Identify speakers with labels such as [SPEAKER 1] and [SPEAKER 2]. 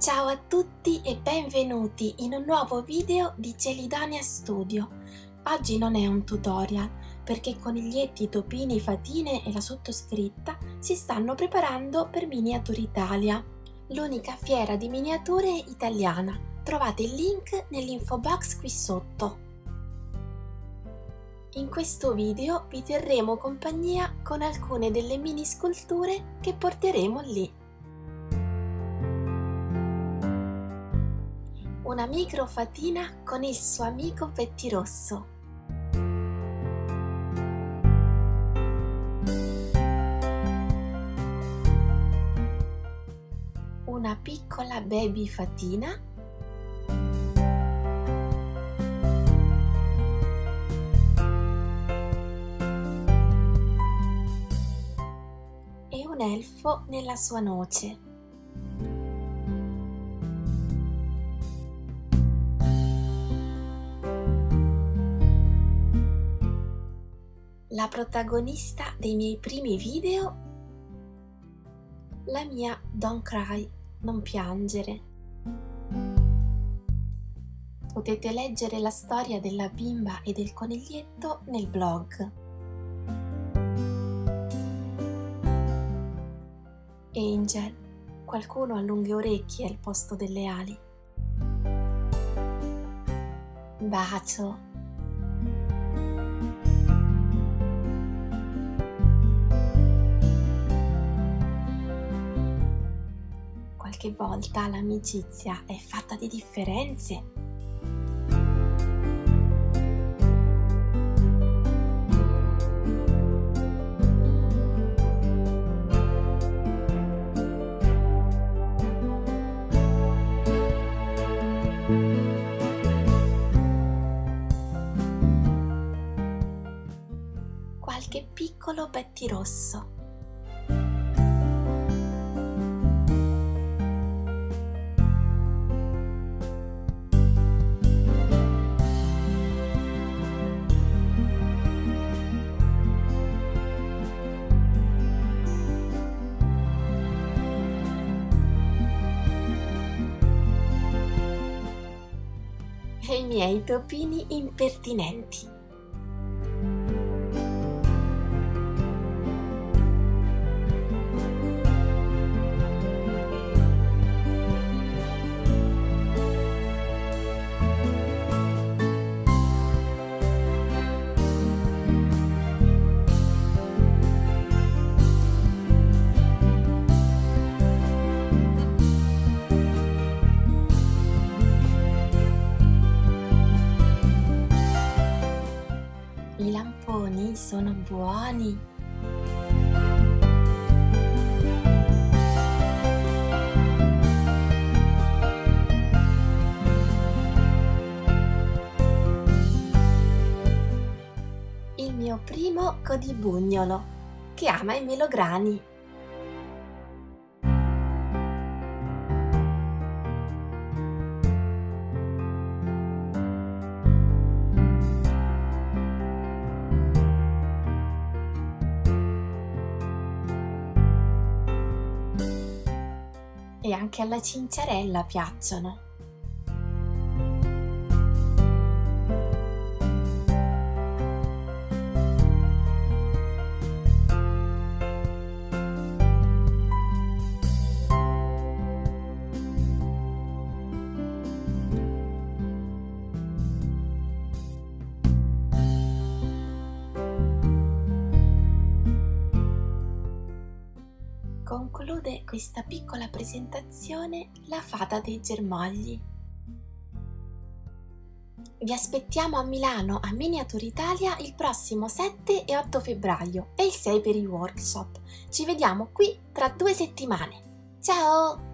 [SPEAKER 1] Ciao a tutti e benvenuti in un nuovo video di Celidonia Studio. Oggi non è un tutorial perché coniglietti, topini, fatine e la sottoscritta si stanno preparando per Miniature Italia, l'unica fiera di miniature italiana. Trovate il link nell'info box qui sotto. In questo video vi terremo compagnia con alcune delle mini sculture che porteremo lì. Una microfatina con il suo amico pettirosso. Una piccola baby fatina un elfo nella sua noce. La protagonista dei miei primi video, la mia Don't Cry, non piangere. Potete leggere la storia della bimba e del coniglietto nel blog. Angel, qualcuno ha lunghe orecchie al posto delle ali. Bacio. Qualche volta l'amicizia è fatta di differenze qualche piccolo pettirosso. Miei topini impertinenti. Sono buoni. Il mio primo codibugnolo che ama i melograni. Anche alla cinciarella piacciono. Conclude questa piccola presentazione la fata dei germogli. Vi aspettiamo a Milano a Miniature Italia il prossimo 7 e 8 febbraio e il 6 per i workshop. Ci vediamo qui tra due settimane. Ciao!